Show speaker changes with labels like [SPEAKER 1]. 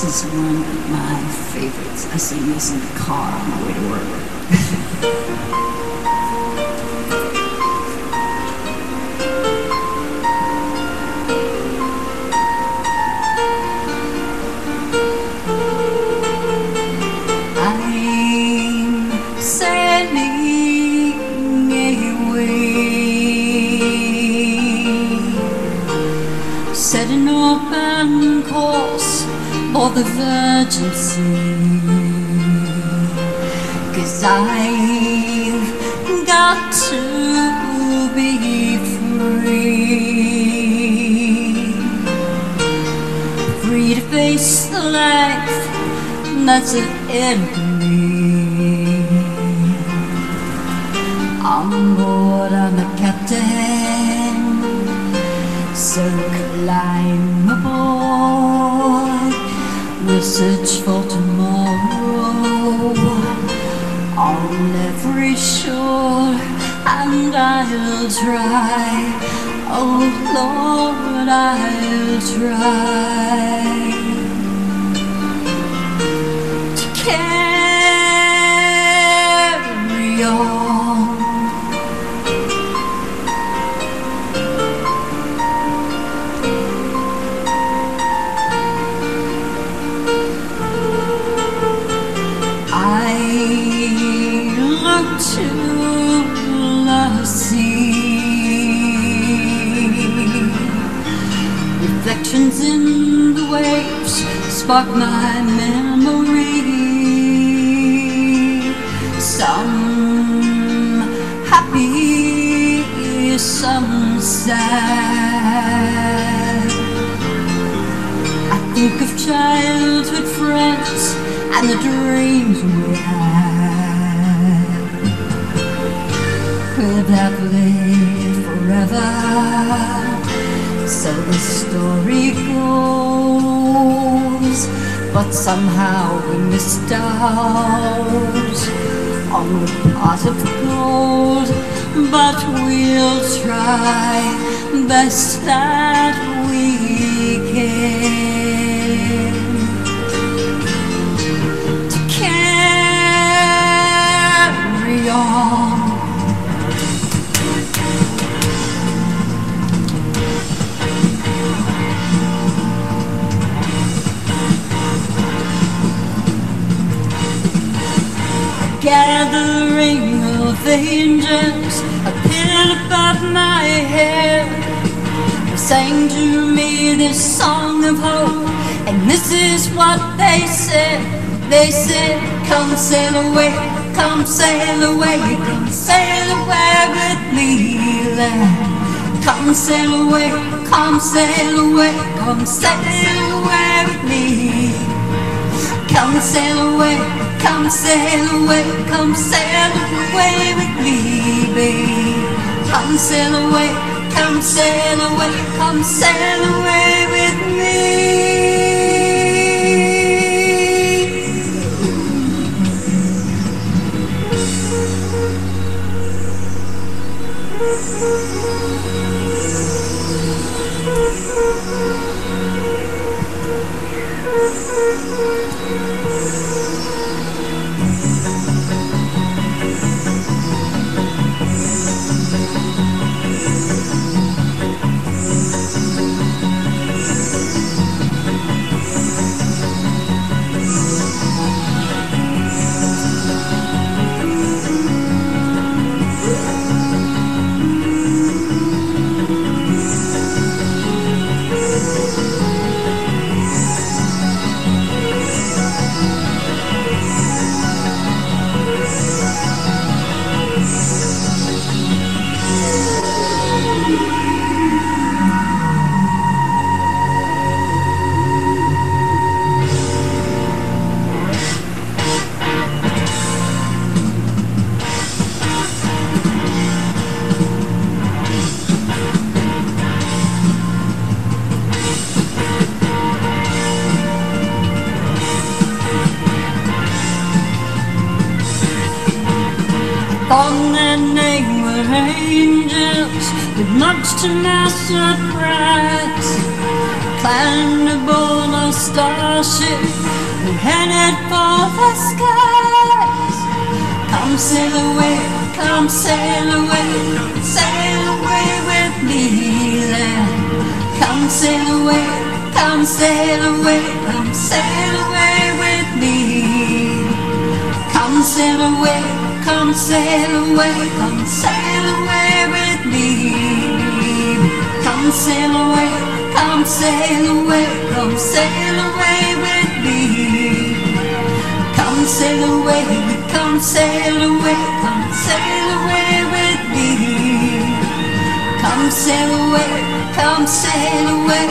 [SPEAKER 1] This is one of my favorites. I sing this in the car on my way to work. I'm sailing the Virgin Sea. Cause I've got to be free, free to face the life that's in me. On board, I'm the captain, so climb. Search for tomorrow on every shore, and I'll try. Oh Lord, I'll try reflections in the waves spark my memory. Some happy, some sad. I think of childhood friends and the dreams we had. Could have lived forever, so the story goes. But somehow we missed out on the pot of gold. But we'll try best that Gathering of angels appeared above my head. They sang to me this song of hope, and this is what they said. They said, Come sail away, come sail away, come sail away with me, lad. Come sail away, come sail away, come sail away with me. Come sail away, come sail away, come sail away with me, babe. Come sail away, come sail away, come sail away with me. Thought angels with much to my surprise. Climbed aboard a starship. We're headed for the skies. Come sail away, come sail away, sail away with me then. Come sail away, come sail away, come sail away with me. Come sail away, come sail away, come sail away with me. Come sail away, come sail away, come sail away with me. Come sail away, come sail away, come sail away with me. Come sail away, come sail away,